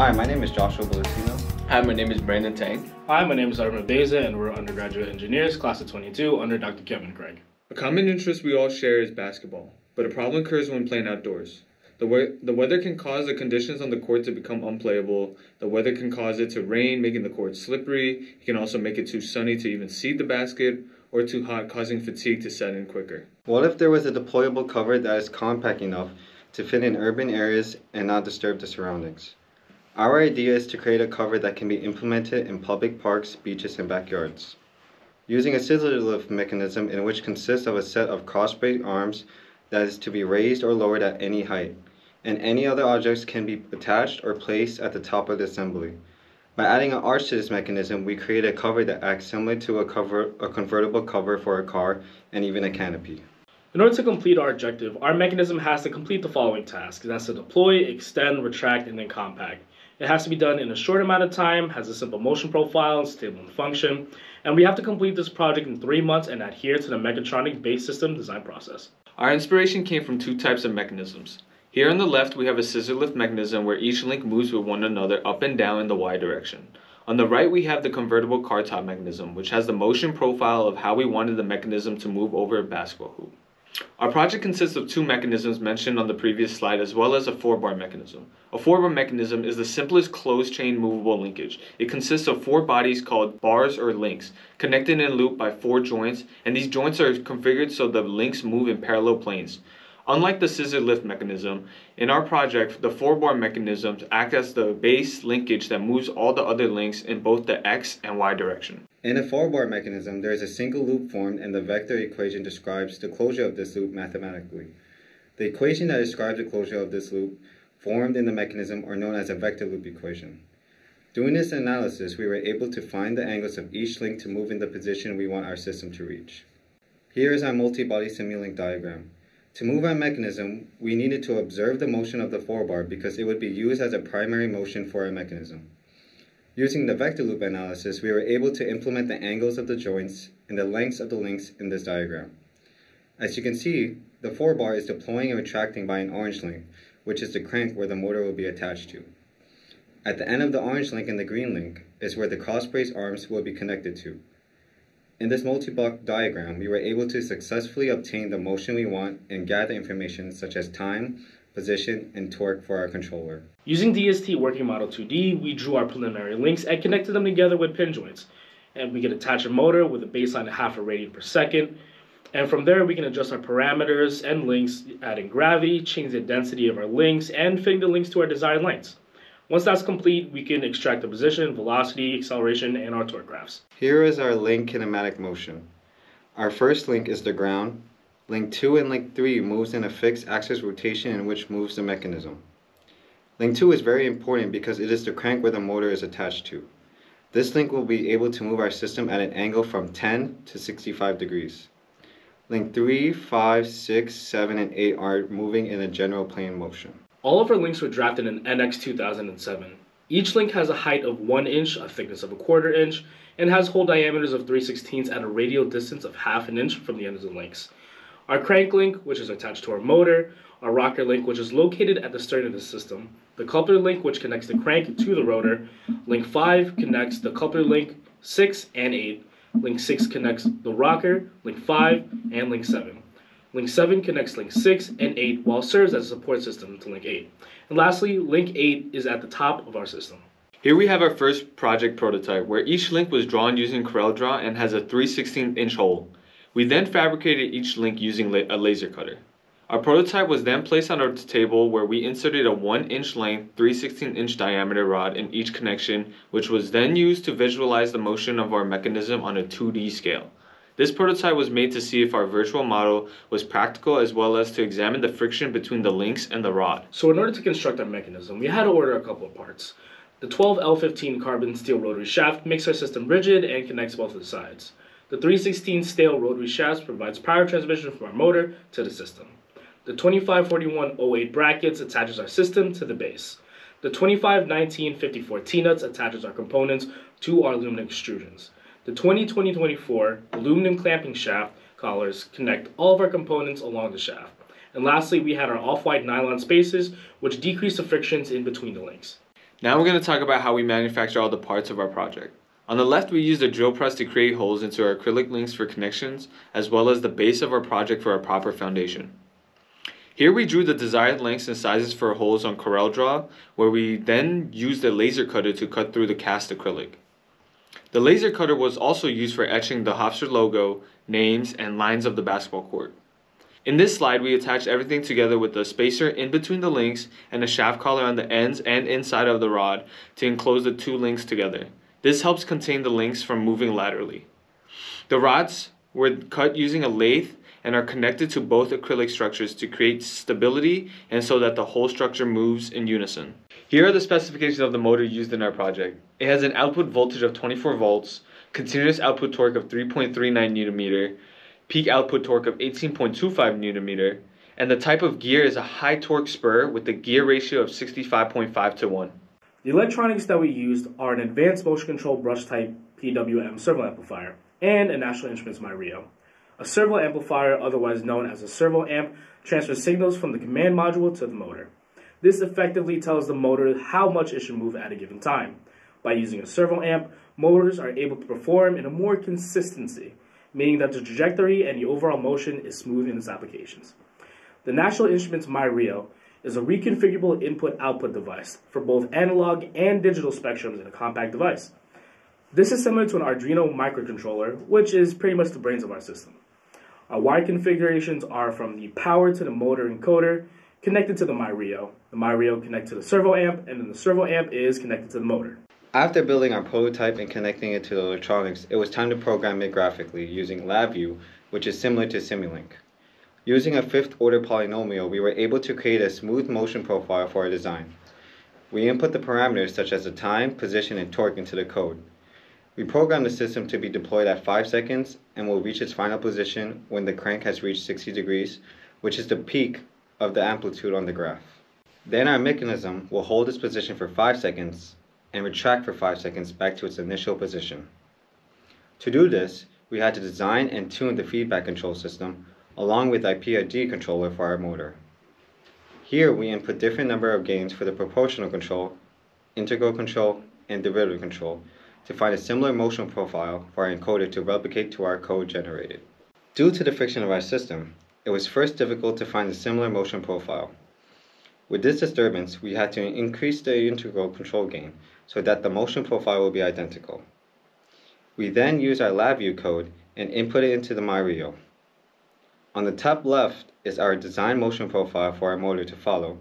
Hi, my name is Joshua Belecina. Hi, my name is Brandon Tang. Hi, my name is Edward Mabeza, and we're undergraduate engineers, class of 22, under Dr. Kevin Craig. A common interest we all share is basketball, but a problem occurs when playing outdoors. The, we- the weather can cause the conditions on the court to become unplayable. The weather can cause it to rain, making the court slippery. It can also make it too sunny to even see the basket, or too hot, causing fatigue to set in quicker. What if there was a deployable cover that is compact enough to fit in urban areas and not disturb the surroundings? Our idea is to create a cover that can be implemented in public parks, beaches, and backyards. Using a scissor lift mechanism in which consists of a set of crossbrace arms that is to be raised or lowered at any height, and any other objects can be attached or placed at the top of the assembly. By adding an arch to this mechanism, we create a cover that acts similar to a cover, a convertible cover for a car, and even a canopy. In order to complete our objective, our mechanism has to complete the following tasks. It has to deploy, extend, retract, and then compact. It has to be done in a short amount of time, has a simple motion profile, stable in function, and we have to complete this project in three months and adhere to the mechatronic based system design process. Our inspiration came from two types of mechanisms. Here on the left, we have a scissor lift mechanism where each link moves with one another up and down in the y direction. On the right, we have the convertible car top mechanism, which has the motion profile of how we wanted the mechanism to move over a basketball hoop. Our project consists of two mechanisms mentioned on the previous slide as well as a four bar mechanism. A four bar mechanism is the simplest closed chain movable linkage. It consists of four bodies called bars or links, connected in a loop by four joints, and these joints are configured so the links move in parallel planes. Unlike the scissor lift mechanism, in our project, the four bar mechanisms act as the base linkage that moves all the other links in both the x and y direction. In a four-bar mechanism, there is a single loop formed and the vector equation describes the closure of this loop mathematically. The equation that describes the closure of this loop formed in the mechanism are known as a vector loop equation. Doing this analysis, we were able to find the angles of each link to move in the position we want our system to reach. Here is our multi-body Simulink diagram. To move our mechanism, we needed to observe the motion of the four-bar because it would be used as a primary motion for our mechanism. Using the vector loop analysis, we were able to implement the angles of the joints and the lengths of the links in this diagram. As you can see, the four bar is deploying and retracting by an orange link, which is the crank where the motor will be attached to. At the end of the orange link and the green link is where the cross brace arms will be connected to. In this multi-block diagram, we were able to successfully obtain the motion we want and gather information such as time, position, and torque for our controller. Using DST Working Model 2D, we drew our preliminary links and connected them together with pin joints. And we can attach a motor with a baseline of half a radian per second. And from there, we can adjust our parameters and links, adding gravity, change the density of our links, and fitting the links to our desired lengths. Once that's complete, we can extract the position, velocity, acceleration, and our torque graphs. Here is our link kinematic motion. Our first link is the ground. Link 2 and link 3 moves in a fixed axis rotation in which moves the mechanism. Link 2 is very important because it is the crank where the motor is attached to. This link will be able to move our system at an angle from 10 to 65 degrees. Link 3, 5, 6, 7, and 8 are moving in a general plane motion. All of our links were drafted in NX 2007. Each link has a height of 1 inch, a thickness of a quarter inch, and has hole diameters of 3 16ths at a radial distance of half an inch from the ends of the links. Our crank link, which is attached to our motor, our rocker link, which is located at the stern of the system, the coupler link, which connects the crank to the rotor, link 5 connects the coupler link 6 and 8, link 6 connects the rocker, link 5, and link 7. Link 7 connects link 6 and 8 while serves as a support system to link 8. And lastly, link 8 is at the top of our system. Here we have our first project prototype where each link was drawn using CorelDRAW and has a 3 16 inch hole. We then fabricated each link using a laser cutter. Our prototype was then placed on our table where we inserted a 1 inch length, 3 16 inch diameter rod in each connection, which was then used to visualize the motion of our mechanism on a 2D scale. This prototype was made to see if our virtual model was practical as well as to examine the friction between the links and the rod. So in order to construct our mechanism, we had to order a couple of parts. The 12L15 carbon steel rotary shaft makes our system rigid and connects both the sides. The 316 steel rotary shaft provides power transmission from our motor to the system. The 254108 brackets attaches our system to the base. The 251954 T-nuts attaches our components to our aluminum extrusions. The 202024 aluminum clamping shaft collars connect all of our components along the shaft. And lastly, we had our off-white nylon spacers, which decrease the frictions in between the links. Now we're going to talk about how we manufacture all the parts of our project. On the left, we used a drill press to create holes into our acrylic links for connections, as well as the base of our project for our proper foundation. Here we drew the desired lengths and sizes for holes on CorelDRAW, where we then used a laser cutter to cut through the cast acrylic. The laser cutter was also used for etching the Hofstra logo, names, and lines of the basketball court. In this slide, we attached everything together with a spacer in between the links and a shaft collar on the ends and inside of the rod to enclose the two links together. This helps contain the links from moving laterally. The rods were cut using a lathe and are connected to both acrylic structures to create stability and so that the whole structure moves in unison. Here are the specifications of the motor used in our project. It has an output voltage of 24 volts, continuous output torque of 3.39 newton meter, peak output torque of 18.25 newton meter, and the type of gear is a high torque spur with a gear ratio of 65.5 to 1. The electronics that we used are an advanced motion control brush type PWM servo amplifier and a National Instruments myRIO. A servo amplifier, otherwise known as a servo amp, transfers signals from the command module to the motor. This effectively tells the motor how much it should move at a given time. By using a servo amp, motors are able to perform in a more consistency, meaning that the trajectory and the overall motion is smooth in its applications. The National Instruments myRIO is a reconfigurable input-output device for both analog and digital spectrums in a compact device. This is similar to an Arduino microcontroller, which is pretty much the brains of our system. Uh, our wire configurations are from the power to the motor encoder connected to the myRIO, the myRIO connected to the servo amp, and then the servo amp is connected to the motor. After building our prototype and connecting it to the electronics, it was time to program it graphically using LabVIEW, which is similar to Simulink. Using a fifth order polynomial, we were able to create a smooth motion profile for our design. We input the parameters such as the time, position, and torque into the code. We program the system to be deployed at 5 seconds and will reach its final position when the crank has reached 60 degrees, which is the peak of the amplitude on the graph. Then our mechanism will hold its position for 5 seconds and retract for 5 seconds back to its initial position. To do this, we had to design and tune the feedback control system along with IPRD controller for our motor. Here we input different number of gains for the proportional control, integral control, and derivative control to find a similar motion profile for our encoder to replicate to our code generated. Due to the friction of our system, it was first difficult to find a similar motion profile. With this disturbance, we had to increase the integral control gain so that the motion profile will be identical. We then use our LabVIEW code and input it into the myRIO. On the top left is our design motion profile for our motor to follow.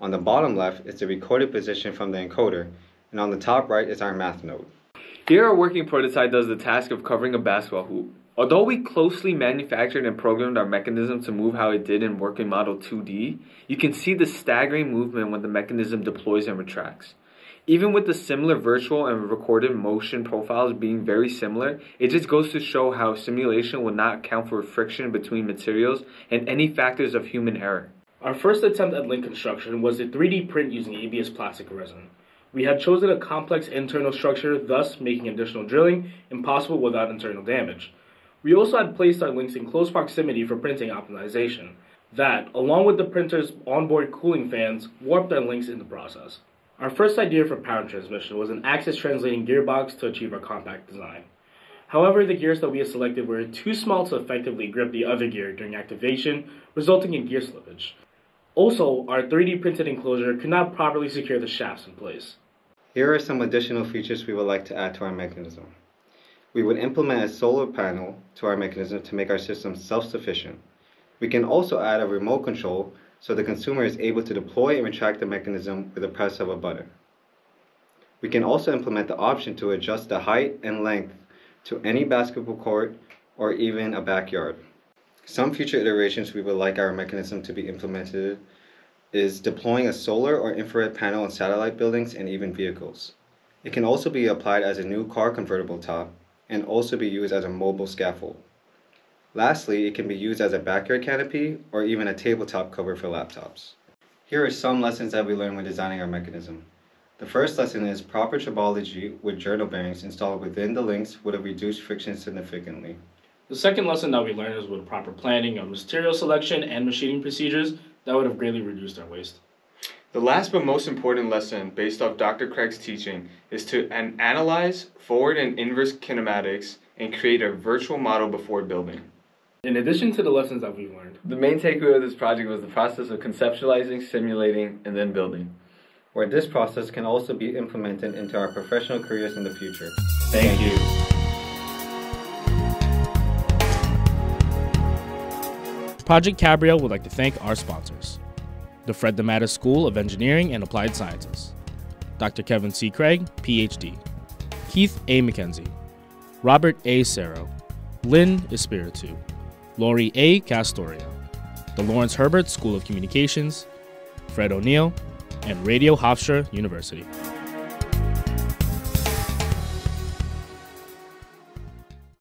On the bottom left is the recorded position from the encoder, and on the top right is our math node. Here our working prototype does the task of covering a basketball hoop. Although we closely manufactured and programmed our mechanism to move how it did in working model 2D, you can see the staggering movement when the mechanism deploys and retracts. Even with the similar virtual and recorded motion profiles being very similar, it just goes to show how simulation will not account for friction between materials and any factors of human error. Our first attempt at link construction was a 3D print using ABS plastic resin. We had chosen a complex internal structure, thus making additional drilling impossible without internal damage. We also had placed our links in close proximity for printing optimization. That, along with the printer's onboard cooling fans, warped our links in the process. Our first idea for power transmission was an axis translating gearbox to achieve our compact design. However, the gears that we had selected were too small to effectively grip the other gear during activation, resulting in gear slippage. Also, our 3D printed enclosure could not properly secure the shafts in place. Here are some additional features we would like to add to our mechanism. We would implement a solar panel to our mechanism to make our system self-sufficient. We can also add a remote control so the consumer is able to deploy and retract the mechanism with the press of a button. We can also implement the option to adjust the height and length to any basketball court or even a backyard. Some future iterations we would like our mechanism to be implemented is deploying a solar or infrared panel on satellite buildings and even vehicles. It can also be applied as a new car convertible top and also be used as a mobile scaffold. Lastly, it can be used as a backyard canopy or even a tabletop cover for laptops. Here are some lessons that we learned when designing our mechanism. The first lesson is proper tribology with journal bearings installed within the links would have reduced friction significantly. The second lesson that we learned is with proper planning of material selection and machining procedures that would have greatly reduced our waste. The last but most important lesson based off Dr. Craig's teaching is to an- analyze forward and inverse kinematics and create a virtual model before building. In addition to the lessons that we've learned, The main takeaway of this project was the process of conceptualizing, simulating, and then building. where this process can also be implemented into our professional careers in the future. Thank you. Project Cabrio would like to thank our sponsors the Fred DeMatteis School of Engineering and Applied Sciences, Dr. Kevin C. Craig, PhD, Keith A. McKenzie, Robert A. Serro, Lynn Espiritu, Lori A. Castoria, the Lawrence Herbert School of Communications, Fred O'Neill, and Radio Hofstra University.